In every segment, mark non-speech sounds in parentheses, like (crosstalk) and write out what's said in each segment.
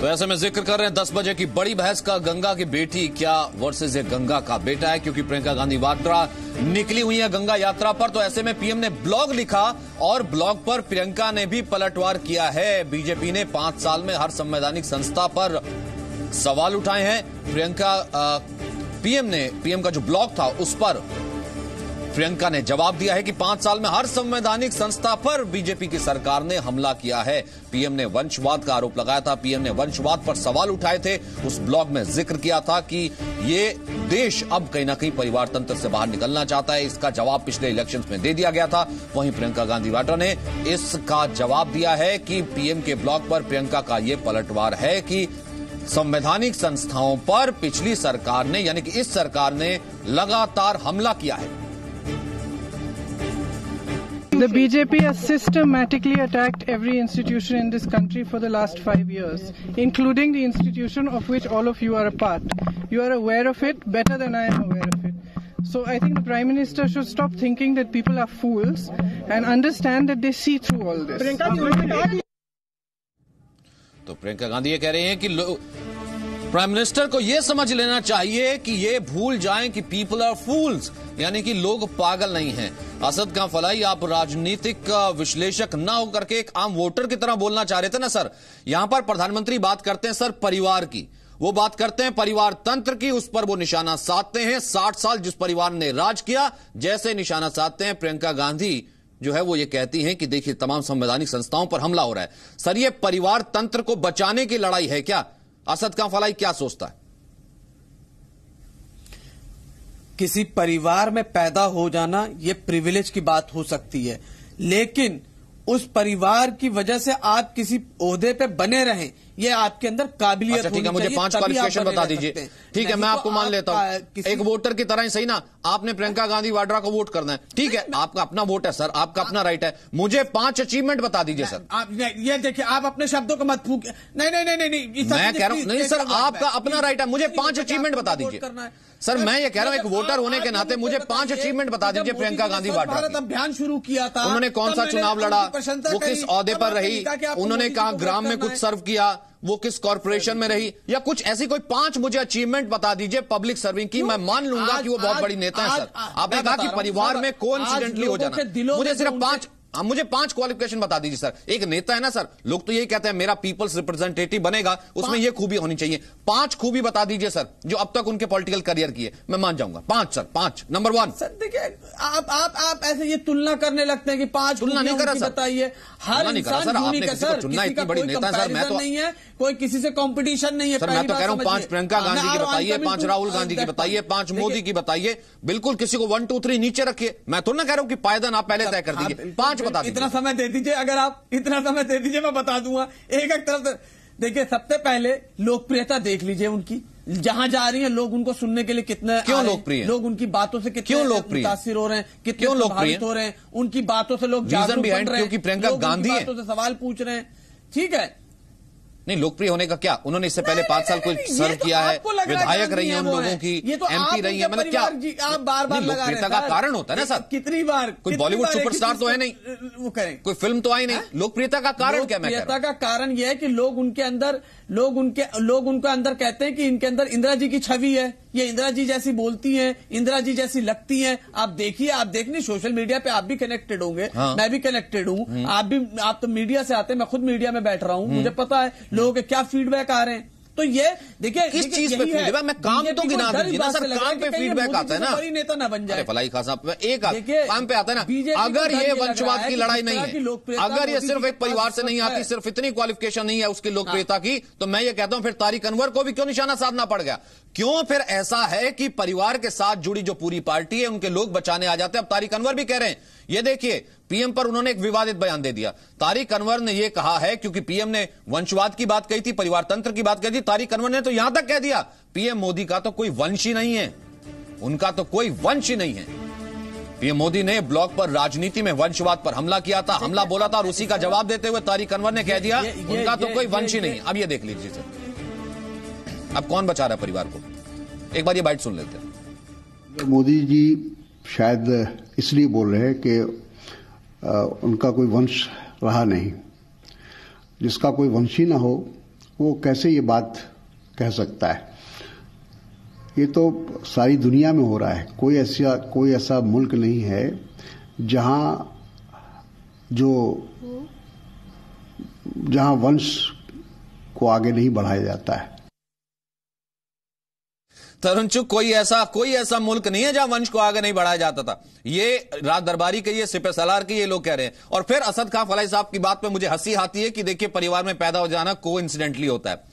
तो ऐसे में ज़िक्र कर रहे हैं, दस बजे की बड़ी बहस का गंगा की बेटी क्या वर्सेज ये गंगा का बेटा है, क्योंकि प्रियंका गांधी वाड्रा निकली हुई है गंगा यात्रा पर। तो ऐसे में पीएम ने ब्लॉग लिखा और ब्लॉग पर प्रियंका ने भी पलटवार किया है। बीजेपी ने पाँच साल में हर संवैधानिक संस्था पर सवाल उठाए हैं। प्रियंका पीएम ने, पीएम का जो ब्लॉग था, उस पर प्रियंका ने जवाब दिया है कि पाँच साल में हर संवैधानिक संस्था पर बीजेपी की सरकार ने हमला किया है। पीएम ने वंशवाद का आरोप लगाया था। पीएम ने वंशवाद पर सवाल उठाए थे। उस ब्लॉग में ज़िक्र किया था कि ये देश अब कहीं ना कहीं परिवार तंत्र से बाहर निकलना चाहता है। इसका जवाब पिछले इलेक्शन में दे दिया गया था। वहीं प्रियंका गांधी वाड्रा ने इसका जवाब दिया है कि पीएम के ब्लॉग पर प्रियंका का यह पलटवार है कि संवैधानिक संस्थाओं पर पिछली सरकार ने, यानी कि इस सरकार ने लगातार हमला किया है। The BJP has systematically attacked every institution in this country for the last five years, including the institution of which all of you are a part. You are aware of it better than I am aware of it. So I think the Prime Minister should stop thinking that people are fools and understand that they see through all this. तो प्रियंका गांधी ये कह रही हैं कि prime minister को यह समझ लेना चाहिए कि ये भूल जाएँ कि पीपल आर फूल्स यानी कि लोग पागल नहीं हैं। असद का फलाई आप राजनीतिक विश्लेषक न होकर के एक आम वोटर की तरह बोलना चाह रहे थे ना, सर? यहाँ पर प्रधानमंत्री बात करते हैं सर परिवार की। वो बात करते हैं परिवार तंत्र की, उस पर वो निशाना साधते हैं। साठ साल जिस परिवार ने राज किया, जैसे निशाना साधते हैं प्रियंका गांधी, जो है वो ये कहती हैं कि देखिए, तमाम संवैधानिक संस्थाओं पर हमला हो रहा है। सर, ये परिवार तंत्र को बचाने की लड़ाई है क्या? असद का फलाई क्या सोचता है? किसी परिवार में पैदा हो जाना यह प्रिविलेज की बात हो सकती है। लेकिन उस परिवार की वजह से आप किसी ओहदे पे बने रहें ये आपके अंदर काबिलियत अच्छा, ठीक है मुझे पाँच क्वालिफिकेशन बता दीजिए। ठीक है मैं आपको मान लेता हूँ। एक वोटर की तरह ही सही ना? आपने प्रियंका गांधी वाड्रा को वोट करना है। ठीक है आपका अपना वोट है सर आपका अपना राइट है। मुझे पाँच अचीवमेंट बता दीजिए सर आप ये देखिए आप अपने शब्दों को मत फूक नहीं नहीं नहीं नहीं मैं कह रहा हूँ नहीं सर आपका अपना राइट है मुझे पाँच अचीवमेंट बता दीजिए। सर मैं ये कह रहा हूँ एक वोटर होने के नाते मुझे पाँच अचीवमेंट बता दीजिए प्रियंका गांधी वाड्रा अभियान शुरू किया था उन्होंने कौन सा चुनाव लड़ा? वो किस औहदे पर रही उन्होंने कहा ग्राम में कुछ सर्व किया वो किस कॉरपोरेशन में रही? या कुछ ऐसी कोई पाँच मुझे अचीवमेंट बता दीजिए पब्लिक सर्विंग की मैं मान लूँगा कि वो बहुत बड़ी नेता है सर। आपने कहा कि परिवार में कोई इंसिडेंटली हो जाना। मुझे सिर्फ़ पाँच आप मुझे पाँच क्वालिफिकेशन बता दीजिए सर एक नेता है ना सर लोग तो यही कहते हैं मेरा पीपल्स रिप्रेजेंटेटिव बनेगा उसमें ये खूबी होनी चाहिए। पाँच खूबी बता दीजिए सर जो अब तक उनके पॉलिटिकल करियर की है। मैं मान जाऊँगा। पाँच सर पाँच। नंबर वन सर देखिए आप आप आप ऐसे ये तुलना करने लगते हैं कि पाँच तुलना नहीं करा सर बताइए हर इंसान चुनना इतनी बड़ी नेता सर मैं तो नहीं है कोई किसी से कंपटीशन नहीं है। सर मैं तो कह रहा हूँ पाँच प्रियंका गांधी की बताइए पाँच राहुल गांधी की बताइए पाँच मोदी की बताइए। बिल्कुल किसी को वन टू थ्री नीचे रखिए। मैं तो ना कह रहा हूँ कि पायदान आप पहले तय कर दीजिए। पाँच बता इतना समय दे दीजिए अगर आप इतना समय दे दीजिए मैं बता दूँगा। एक एक तरफ़ देखिए सबसे पहले लोकप्रियता देख लीजिए उनकी। जहाँ जा रही है लोग उनको सुनने के लिए कितने क्यों लोकप्रिय? लोग उनकी बातों से कितने क्यों लोकप्रिय? मुतासिर हो रहे हैं कितने क्यों लोकप्रिय हो रहे हैं। उनकी बातों से लोग जागरूक बन रहे हैं। प्रियंका गांधी बातों से सवाल पूछ रहे हैं। ठीक है नहीं लोकप्रिय होने का क्या? उन्होंने इससे पहले पाँच साल कोई सर्व तो किया है विधायक रही है उन लोगों की एमपी रही है मतलब क्या? आप बार बार लोकप्रियता का कारण होता है ना सर कितनी बार कोई बॉलीवुड सुपरस्टार तो है नहीं। वो करें। कोई फ़िल्म तो आई नहीं। लोकप्रियता का कारण क्या मैं लोकप्रियता का कारण यह है कि लोग उनके अंदर लोग उनके लोग उनके अंदर कहते हैं कि इनके अंदर इंदिरा जी की छवि है। ये इंदिरा जी जैसी बोलती हैं इंदिरा जी जैसी लगती हैं। आप देखिए आप देखने सोशल मीडिया पे आप भी कनेक्टेड होंगे। हाँ। मैं भी कनेक्टेड हूँ। हम्म। आप भी आप तो मीडिया से आते हैं मैं खुद मीडिया में बैठ रहा हूँ। मुझे हम्म। पता है लोगों के क्या फीडबैक आ रहे हैं। तो ये देखिए किस चीज़ पे फीडबैक मैं काम तो गिना ना सर काम पे फीडबैक आता है ना। नेता ना बन जाए। फलाई खासा एक काम पे आता है ना। अगर ये वंशवाद की लड़ाई नहीं है अगर ये सिर्फ़ एक परिवार से नहीं आती सिर्फ़ इतनी क्वालिफिकेशन नहीं है उसकी लोकप्रियता हाँ। की तो मैं ये कहता हूँ फिर तारिक अनवर को भी क्यों निशाना साधना पड़ गया? क्यों फिर ऐसा है कि परिवार के साथ जुड़ी जो पूरी पार्टी है उनके लोग बचाने आ जाते हैं? अब तारिक अनवर भी कह रहे हैं। ये देखिए पीएम पर उन्होंने एक विवादित बयान दे दिया। तारिक अनवर ने यह कहा है क्योंकि पीएम ने वंशवाद की बात कही थी परिवार तंत्र की बात कही थी तारिक अनवर ने तो यहाँ तक कह दिया पीएम मोदी का तो कोई वंश ही नहीं है। उनका तो कोई वंश ही नहीं है। पीएम मोदी ने ब्लॉग पर राजनीति में वंशवाद पर हमला किया था हमला बोला था और उसी का जवाब देते हुए तारिक अनवर ने कह दिया उनका तो कोई वंश ही नहीं अब ये देख लीजिए सर। अब कौन बचा रहा है परिवार को? एक बार ये बाइट सुन लेते मोदी जी शायद इसलिए बोल रहे हैं कि उनका कोई वंश रहा नहीं। जिसका कोई वंशी ना हो, वो कैसे ये बात कह सकता है? ये तो सारी दुनिया में हो रहा है। कोई ऐसा कोई ऐसा मुल्क नहीं है जहाँ जो, जहाँ वंश को आगे नहीं बढ़ाया जाता है। तरुण चुक कोई ऐसा कोई ऐसा मुल्क नहीं है जहाँ वंश को आगे नहीं बढ़ाया जाता था। ये राज दरबारी के, ये सिपे सलार के, ये लोग कह रहे हैं। और फिर असद खान फलाई साहब की बात पे मुझे हँसी आती है कि देखिए, परिवार में पैदा हो जाना को इंसिडेंटली होता है।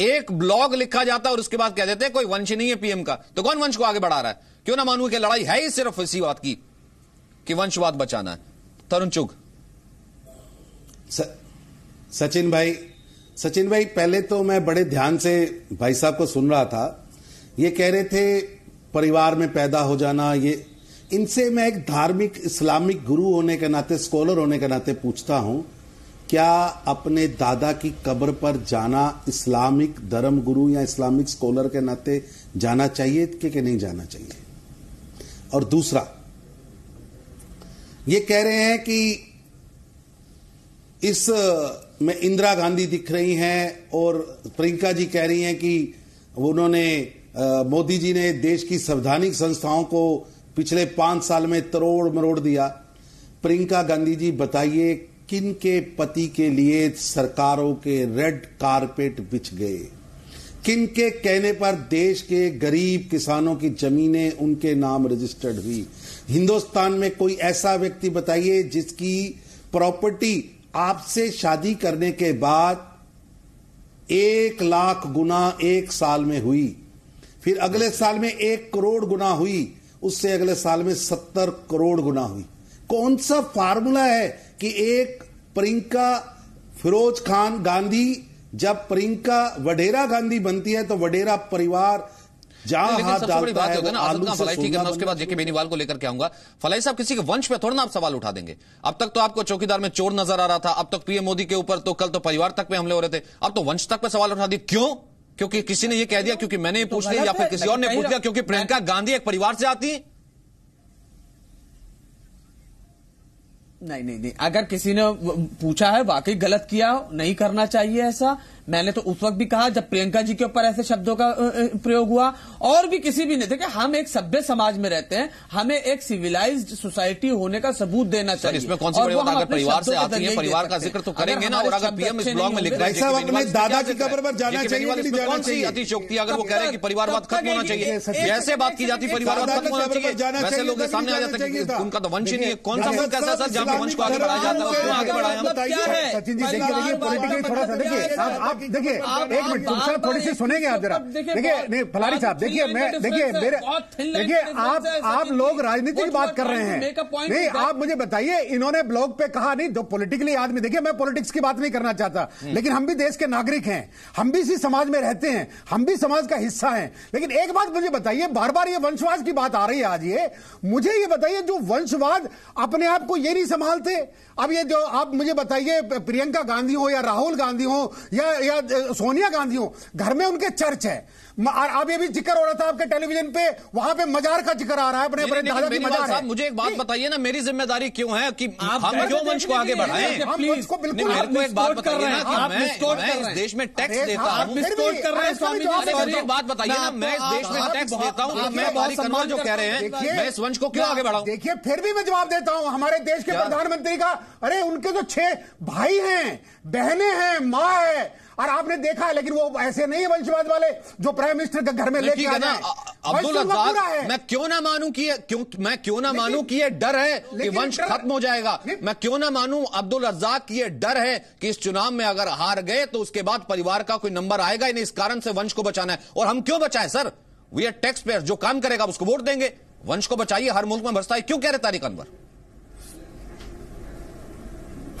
एक ब्लॉग लिखा जाता है और उसके बाद कह देते हैं, कोई वंश नहीं है पीएम का तो कौन वंश को आगे बढ़ा रहा है? क्यों ना मानू कि लड़ाई है ही सिर्फ़ इसी बात की, कि वंशवाद बचाना है। तरुण चुग सचिन भाई सचिन भाई, पहले तो मैं बड़े ध्यान से भाई साहब को सुन रहा था। ये कह रहे थे परिवार में पैदा हो जाना ये इनसे मैं एक धार्मिक इस्लामिक गुरु होने के नाते स्कॉलर होने के नाते पूछता हूँ क्या अपने दादा की कब्र पर जाना इस्लामिक धर्म गुरु या इस्लामिक स्कॉलर के नाते जाना चाहिए कि, कि नहीं जाना चाहिए? और दूसरा ये कह रहे हैं कि इस में इंदिरा गांधी दिख रही हैं और प्रियंका जी कह रही हैं कि उन्होंने मोदी जी ने देश की संवैधानिक संस्थाओं को पिछले पाँच साल में तरोड़ मरोड़ दिया। प्रियंका गांधी जी, बताइए, किन के पति के लिए सरकारों के रेड कारपेट बिछ गए? किन के कहने पर देश के गरीब किसानों की जमीनें उनके नाम रजिस्टर्ड हुई? हिंदुस्तान में कोई ऐसा व्यक्ति बताइए जिसकी प्रॉपर्टी आपसे शादी करने के बाद एक लाख गुना एक साल में हुई। फिर अगले साल में एक करोड़ गुना हुई उससे अगले साल में सत्तर करोड़ गुना हुई। कौन सा फार्मूला है कि एक प्रियंका फिरोज खान गांधी जब प्रियंका वडेरा गांधी बनती है तो वडेरा परिवार जहाँ हाथ डालता है ना आलू फलाई ठीक है उसके बाद जेके बेनीवाल को लेकर के आऊँगा। फलाई साहब किसी के वंश पे थोड़ा ना आप सवाल उठा देंगे। अब तक तो आपको चौकीदार में चोर नज़र आ रहा था अब तक पीएम मोदी के ऊपर तो कल तो परिवार तक पे हमले हो रहे थे। अब तो वंश तक पे सवाल उठा दिए। क्यों? क्योंकि किसी ने ये कह दिया क्योंकि मैंने ये पूछ लिया या फिर किसी और ने पूछ लिया क्योंकि प्रियंका गांधी एक परिवार से आती है। नहीं नहीं नहीं अगर किसी ने पूछा है वाकई गलत किया नहीं करना चाहिए ऐसा। मैंने तो उस वक्त भी कहा जब प्रियंका जी के ऊपर ऐसे शब्दों का प्रयोग हुआ। और भी किसी भी नहीं देखिए हम एक सभ्य समाज में रहते हैं हमें एक सिविलाइज्ड सोसाइटी होने का सबूत देना चाहिए। इसमें कौन सी बड़ी बात अगर परिवार से आती है परिवार का ज़िक्र तो करेंगे ना और अगर पीएम इस ब्लॉग में लिख रहे हैं दादा की कब्र पर जाना चाहिए? कौन सी अतिशोक्ति अगर वो कह रहे हैं कि परिवारवाद खत्म होना चाहिए ऐसे बात की जाती परिवारवाद खत्म होना चाहिए वैसे लोग सामने आ जाते हैं उनका तो वंश ही नहीं है कौन सा मुल्क ऐसा सर जहाँ वंश को आगे बढ़ाया जाता है आगे बढ़ाया सचिन जी देखिए पॉलिटिकली थोड़ा सा देखिए आप देखिए एक मिनट तुम सब थोड़ी सी सुनेंगे आप जरा। देखिए नहीं फलारी साहब देखिए मैं देखिए मेरे देखिए आप आप लोग राजनीतिक बात कर रहे हैं। नहीं आप मुझे बताइए इन्होंने ब्लॉग पे कहा नहीं जो पॉलिटिकली आदमी देखिए मैं पॉलिटिक्स की बात नहीं करना चाहता हम्म। लेकिन हम भी देश के नागरिक हैं हम भी इसी समाज में रहते हैं हम भी समाज का हिस्सा है। लेकिन एक बात मुझे बताइए बार बार ये वंशवाद की बात आ रही है आज ये मुझे ये बताइए जो वंशवाद अपने आप को ये नहीं संभालते? अब ये जो आप मुझे बताइए प्रियंका गांधी हो या राहुल गांधी हो या या सोनिया गांधी हो घर में उनके चर्च है। अब ये भी ज़िक्र हो रहा था आपके टेलीविज़न पे वहाँ पे मजार का ज़िक्र आ रहा है अपने अपने दादा की मजार है। मुझे एक बात बताइए ना मेरी ज़िम्मेदारी क्यों है कि हम क्यों वंश को आगे बढ़ाए? हम वंश को बिल्कुल मेरे को एक बात बताइए ना कि मैं इस देश में टैक्स देता हूँ एक बात बताइए ना मैं इस देश में टैक्स देता हूँ मैं जो कह रहे हैं मैं इस वंश को क्यों आगे बढ़ाऊं? देखिए फिर भी मैं जवाब देता हूँ हमारे देश के प्रधानमंत्री का अरे उनके जो छह भाई हैं बहनें हैं माँ है और आपने देखा है लेकिन वो ऐसे नहीं है वंशवाद वाले जो प्राइम मिनिस्टर के घर में लेके आ जाए। अब्दुल अजाक मैं क्यों ना मानूं कि क्यों मैं क्यों ना मानूं कि ये डर है कि वंश खत्म हो जाएगा। मैं क्यों ना मानूं अब्दुल रजाक की ये डर है कि इस चुनाव में अगर हार गए तो उसके बाद परिवार का कोई नंबर आएगा ही नहीं इस कारण से वंश को बचाना है। और हम क्यों बचाएँ sir? We are tax payer जो काम करेगा उसको वोट देंगे। वंश को बचाइए हर मुल्क में बसता है। क्यों कह रहे तारीख अनवर?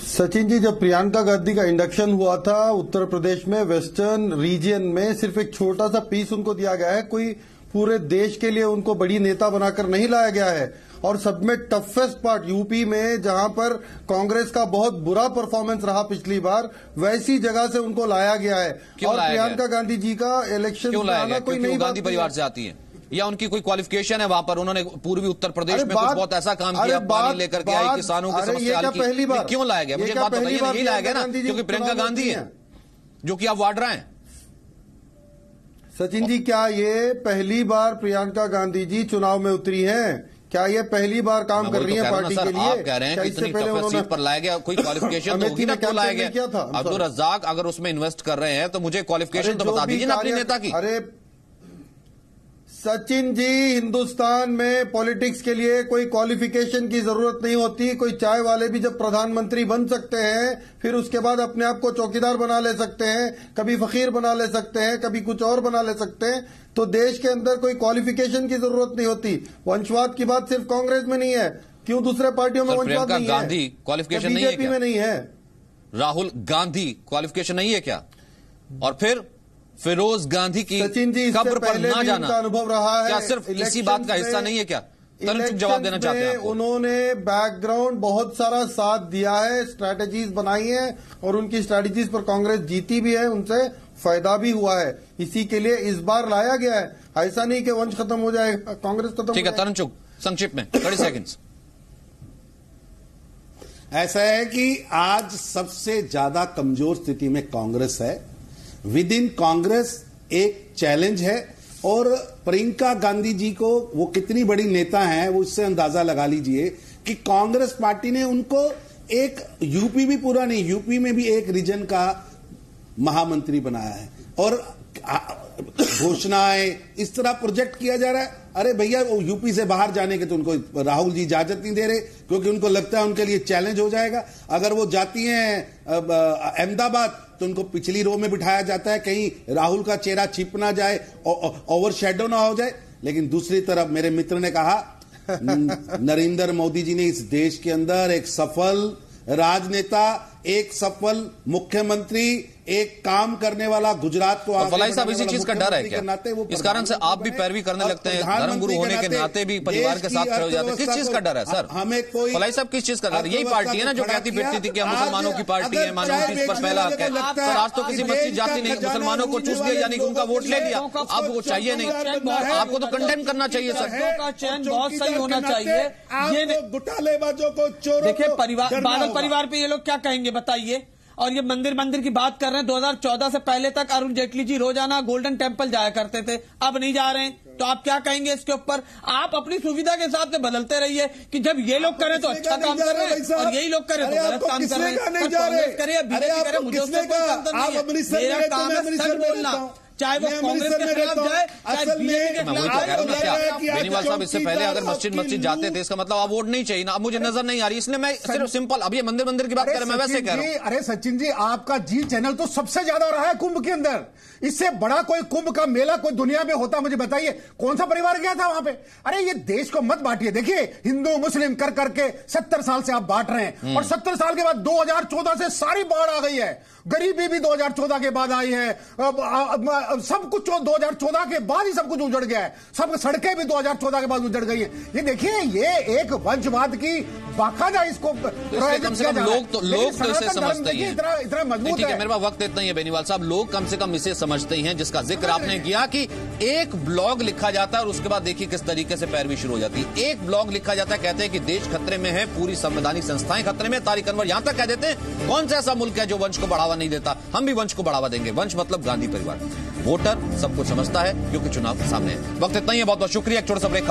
सचिन जी जब प्रियंका गांधी का इंडक्शन हुआ था उत्तर प्रदेश में वेस्टर्न रीजन में सिर्फ़ एक छोटा सा पीस उनको दिया गया है। कोई पूरे देश के लिए उनको बड़ी नेता बनाकर नहीं लाया गया है। और सब में टफेस्ट पार्ट यूपी में जहाँ पर कांग्रेस का बहुत बुरा परफॉर्मेंस रहा पिछली बार वैसी जगह से उनको लाया गया है। और प्रियंका गांधी जी का इलेक्शन कोई नहीं गांधी परिवार से आती है। या उनकी कोई क्वालिफिकेशन है वहाँ पर उन्होंने पूर्वी उत्तर प्रदेश में कुछ बहुत ऐसा काम किया पानी लेकर के आई किसानों की समस्या पहली बार क्यों लाया गया? मुझे बात बताइए यही लाया गया ना क्योंकि प्रियंका गांधी है जो कि आप वाड़ रहे हैं। सचिन जी क्या ये पहली बार प्रियंका गांधी जी चुनाव में उतरी हैं? क्या ये पहली बार काम कर रही तो है पार्टी के लिए? आप कह रहे हैं कि इतनी पहले सीट पर लाया गया कोई (laughs) क्वालिफिकेशन तो होगी ना क्यों लाया गया? अब्दुल sorry. रज्जाक अगर उसमें इन्वेस्ट कर रहे हैं तो मुझे क्वालिफिकेशन तो बता दीजिए ना अपनी नेता की। अरे सचिन जी हिंदुस्तान में पॉलिटिक्स के लिए कोई क्वालिफिकेशन की ज़रूरत नहीं होती। कोई चाय वाले भी जब प्रधानमंत्री बन सकते हैं फिर उसके बाद अपने आप को चौकीदार बना ले सकते हैं कभी फकीर बना ले सकते हैं कभी कुछ और बना ले सकते हैं तो देश के अंदर कोई क्वालिफिकेशन की ज़रूरत नहीं होती। वंशवाद की बात सिर्फ़ कांग्रेस में नहीं है। क्यों दूसरे पार्टियों में वंशवाद नहीं गांधी है बीजेपी में नहीं है? राहुल गांधी क्वालिफिकेशन नहीं है क्या? और फिर फिरोज गांधी की सचिन जी कब्र पर पहले ना जाना। अनुभव रहा है। क्या सिर्फ़ इसी बात का हिस्सा नहीं है क्या? जवाब देना चाहते हैं उन्होंने बैकग्राउंड बहुत सारा साथ दिया है स्ट्रैटेजीज बनाई है और उनकी स्ट्रैटेजीज पर कांग्रेस जीती भी है उनसे फ़ायदा भी हुआ है। इसी के लिए इस बार लाया गया है। ऐसा नहीं कि वंश खत्म हो जाए कांग्रेस खत्म ठीक है तरुण चुग संक्षिप्त में थर्टी सेकेंड्स ऐसा है कि आज सबसे ज़्यादा कमज़ोर स्थिति में कांग्रेस है। विद इन कांग्रेस एक चैलेंज है और प्रियंका गांधी जी को वो कितनी बड़ी नेता हैं, वो इससे अंदाज़ा लगा लीजिए कि कांग्रेस पार्टी ने उनको एक यूपी भी पूरा नहीं, यूपी में भी एक रीजन का महामंत्री बनाया है। और घोषणाएँ, इस तरह प्रोजेक्ट किया जा रहा है। अरे भैया, वो यूपी से बाहर जाने के तो उनको राहुल जी इजाज़त नहीं दे रहे, क्योंकि उनको लगता है उनके लिए चैलेंज हो जाएगा। अगर वो जाती हैं अहमदाबाद तो उनको पिछली रो में बिठाया जाता है, कहीं राहुल का चेहरा छिप ना जाए ओवर शेडो ना हो जाए। लेकिन दूसरी तरफ़ मेरे मित्र ने कहा नरेंद्र मोदी जी ने इस देश के अंदर एक सफल राजनेता, एक सफल मुख्यमंत्री एक काम करने वाला गुजरात को फलाई साहब इसी चीज़ का डर है क्या? इस कारण से आप भी पैरवी करने लगते हैं प्रधानमंत्री धर्मगुरु होने के नाते भी परिवार के साथ खड़े हो जाते हैं। किस चीज़ का डर है सर? हमें कोई फलाई साहब किस चीज़ का डर? यही पार्टी है ना जो कहती फिरती थी कि हम मुसलमानों की पार्टी है माइनॉरिटीज पर पहला हक है सर आज तो किसी मस्जिद जाती नहीं मुसलमानों को चूस लिया यानी उनका वोट ले लिया। अब वो चाहिए नहीं। आपको तो कंडेम करना चाहिए सर। का चयन बहुत सही होना चाहिए। ये ये घोटालेबाजों को चोरों देखिए परिवार बादल परिवार पे ये लोग क्या कहेंगे बताइए और ये मंदिर मंदिर की बात कर रहे हैं। 2014 से पहले तक अरुण जेटली जी रोज़ाना गोल्डन टेंपल जाया करते थे। अब नहीं जा रहे हैं। तो आप क्या कहेंगे इसके ऊपर? आप अपनी सुविधा के हिसाब से बदलते रहिए कि जब ये लोग करें तो अच्छा काम कर रहे हैं। और यही लोग करें तो गलत काम कर रहे हैं। कांग्रेस करे बीजेपी करे मुझे उससे कोई अंतर आप नहीं अमृतसर है में मेरा काम है सच बोलना। चाहे वो कांग्रेस के खिलाफ जाए चाहे असल में- बेनीवाल साहब इससे पहले अगर मस्जिद मस्जिद जाते थे इसका मतलब आप वोट नहीं चाहिए ना। अब मुझे नज़र नहीं आ रही इसलिए मैं सिर्फ़ सिंपल अब ये मंदिर मंदिर की बात कर रहे मैं वैसे कह रहा हूँ। अरे सचिन जी आपका जी चैनल तो सबसे ज़्यादा रहा है कुंभ के अंदर। इससे बड़ा कोई कुंभ का मेला कोई दुनिया में होता मुझे बताइए कौन सा परिवार गया था वहाँ पे? अरे ये देश को मत बांटिए। देखिए हिंदू मुस्लिम कर करके सत्तर साल से आप बांट रहे हैं। और सत्तर साल के बाद 2014 से सारी बाढ़ आ गई है। गरीबी भी 2014 के बाद आई है। सब कुछ 2014 के बाद ही सब कुछ उजड़ गया है। सब सड़कें भी 2014 के बाद उजड़ गई हैं। ये देखिए ये एक वंशवाद की बाकायदा इसको तो लोग तो लोग तो इसे समझते हैं इतना इतना मज़बूत है मेरे पास वक्त इतना ही है बेनीवाल साहब। लोग कम से कम इसे समझते हैं जिसका ज़िक्र आपने किया कि एक ब्लॉग लिखा जाता है और उसके बाद देखिए किस तरीके से पैरवी शुरू हो जाती है। एक ब्लॉग लिखा जाता है कहते हैं कि देश खतरे में है पूरी संवैधानिक संस्थाएँ खतरे में तारिक अनवर यहाँ तक कह देते हैं कौन सा ऐसा मुल्क है जो वंश को बढ़ावा नहीं देता? हम भी वंश को बढ़ावा देंगे। वंश मतलब गांधी परिवार। वोटर सब कुछ समझता है, क्योंकि चुनाव सामने है। वक्त इतना ही है बहुत बहुत शुक्रिया। एक छोटा सा ब्रेक